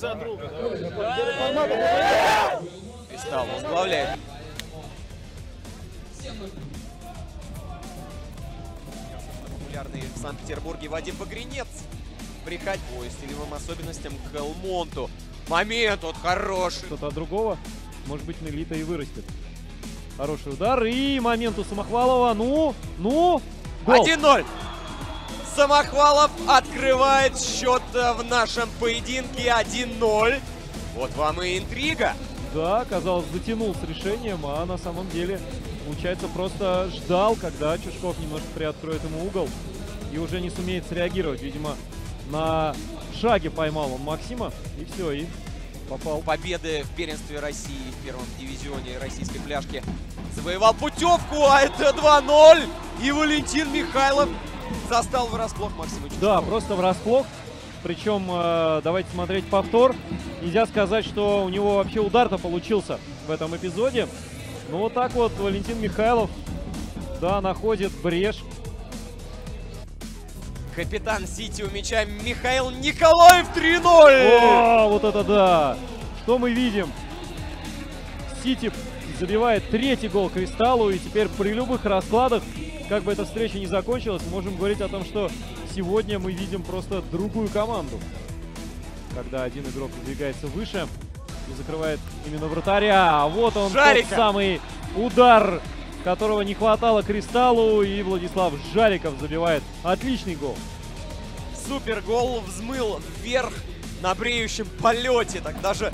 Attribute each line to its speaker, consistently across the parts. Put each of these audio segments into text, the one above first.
Speaker 1: за друга.
Speaker 2: Кристалл возглавляет. Популярный в Санкт-Петербурге Вадим Багринец. Приходит по стилевым особенностям к Элмонту. Момент вот хороший.
Speaker 3: Что-то от другого. Может быть, Нелита и вырастет. Хороший удар. И момент у Самохвалова. Ну, ну. Гол.
Speaker 2: 1-0. Самохвалов открывает счет э, в нашем поединке 1-0. Вот вам и интрига.
Speaker 3: Да, казалось, затянул с решением, а на самом деле, получается, просто ждал, когда Чушков немножко приоткроет ему угол и уже не сумеет среагировать. Видимо, на шаге поймал он Максима, и все, и попал.
Speaker 2: Победы в первенстве России в первом дивизионе российской пляжки завоевал путевку, а это 2-0. И Валентин Михайлов застал врасплох Максима Чушкова.
Speaker 3: Да, просто врасплох. Причем, э, давайте смотреть повтор. Нельзя сказать, что у него вообще удар-то получился в этом эпизоде. Ну вот так вот Валентин Михайлов, да, находит брешь.
Speaker 2: Капитан Сити у мяча Михаил Николаев 3-0.
Speaker 3: О, вот это да! Что мы видим? Сити забивает третий гол Кристаллу, и теперь при любых раскладах, как бы эта встреча не закончилась, мы можем говорить о том, что сегодня мы видим просто другую команду. Когда один игрок выдвигается выше и закрывает именно вратаря. А вот он
Speaker 2: Жарика.
Speaker 3: тот самый удар, которого не хватало Кристаллу, и Владислав Жариков забивает отличный гол.
Speaker 2: Супер гол взмыл вверх на бреющем полете. Так даже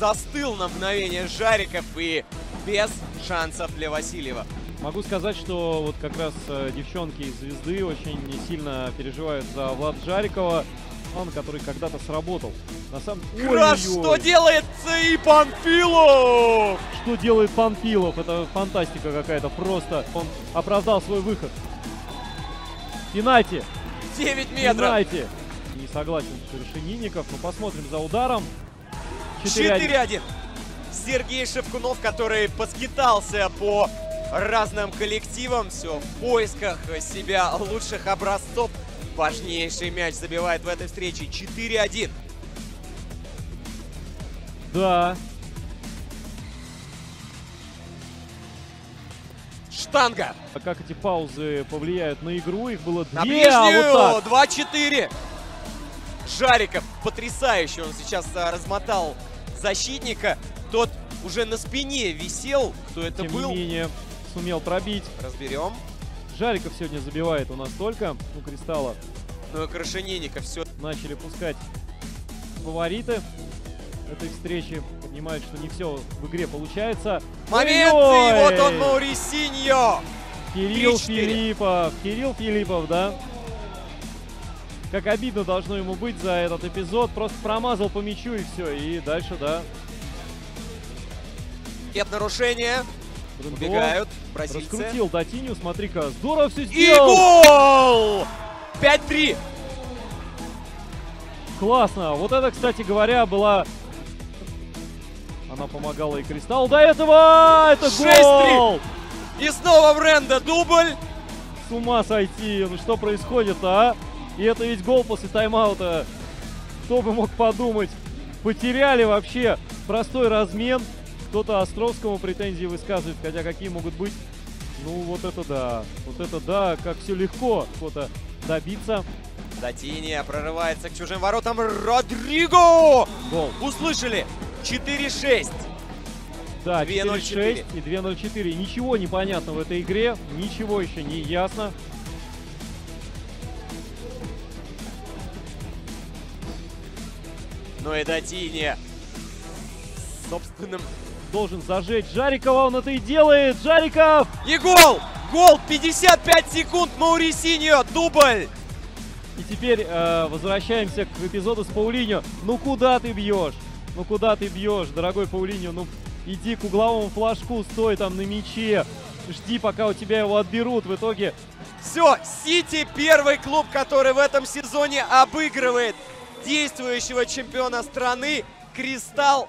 Speaker 2: застыл на мгновение Жариков и без шансов для Васильева.
Speaker 3: Могу сказать, что вот как раз э, девчонки из «Звезды» очень сильно переживают за Влад Жарикова, он, который когда-то сработал. На самом
Speaker 2: Краш,
Speaker 3: Ой-ой-ой.
Speaker 2: что делает и Панфилов?
Speaker 3: Что делает Панфилов? Это фантастика какая-то просто. Он оправдал свой выход. Пенальти!
Speaker 2: 9 метров.
Speaker 3: Пенальти! Не согласен Шершенинников, но посмотрим за ударом. 4-1.
Speaker 2: 4-1. Сергей Шевкунов, который поскитался по разным коллективам, все в поисках себя лучших образцов. Важнейший мяч забивает в этой встрече 4-1.
Speaker 3: Да,
Speaker 2: Штанга
Speaker 3: А как эти паузы повлияют на игру? Их было
Speaker 2: на
Speaker 3: две, а вот
Speaker 2: ближнюю.
Speaker 3: так.
Speaker 2: 2-4. Жариков потрясающе. Он сейчас а, размотал защитника. Тот уже на спине висел. Кто это
Speaker 3: Тем
Speaker 2: был?
Speaker 3: не менее, сумел пробить.
Speaker 2: Разберем.
Speaker 3: Жариков сегодня забивает у нас только. У Кристалла
Speaker 2: Ну и Крашенинников все
Speaker 3: начали пускать фавориты этой встречи. Понимают, что не все в игре получается.
Speaker 2: Момент,
Speaker 3: Ой-ой!
Speaker 2: и вот он, Маурисиньо.
Speaker 3: Кирилл
Speaker 2: 3-4.
Speaker 3: Филиппов. Кирилл Филиппов, да? Как обидно должно ему быть за этот эпизод. Просто промазал по мячу и все. И дальше, да.
Speaker 2: Нет нарушения.
Speaker 3: Брундо
Speaker 2: Убегают бразильцы.
Speaker 3: Раскрутил Датиню. Смотри-ка, здорово все
Speaker 2: И
Speaker 3: сделал.
Speaker 2: гол! 5-3.
Speaker 3: Классно. Вот это, кстати говоря, была... Она помогала и Кристалл до этого. Это
Speaker 2: 6-3.
Speaker 3: гол!
Speaker 2: И снова Бренда дубль.
Speaker 3: С ума сойти. Ну что происходит, а? И это ведь гол после тайм-аута. Кто бы мог подумать. Потеряли вообще простой размен. Кто-то Островскому претензии высказывает, хотя какие могут быть. Ну вот это да. Вот это да, как все легко кто-то добиться.
Speaker 2: Датиния прорывается к чужим воротам. Родриго!
Speaker 3: Гол.
Speaker 2: Услышали? 4-6.
Speaker 3: Да,
Speaker 2: 2:04.
Speaker 3: 4-6 и 2-0-4. Ничего не понятно в этой игре. Ничего еще не ясно.
Speaker 2: Но и Датиния собственным...
Speaker 3: Должен зажечь Жарикова. Он это и делает. Жариков!
Speaker 2: И гол! Гол! 55 секунд Маурисиньо. Дубль!
Speaker 3: И теперь э, возвращаемся к эпизоду с Паулиньо. Ну куда ты бьешь? Ну куда ты бьешь, дорогой Паулиньо? Ну иди к угловому флажку, стой там на мяче. Жди, пока у тебя его отберут. В итоге
Speaker 2: Все, Сити первый клуб, который в этом сезоне обыгрывает действующего чемпиона страны Кристалл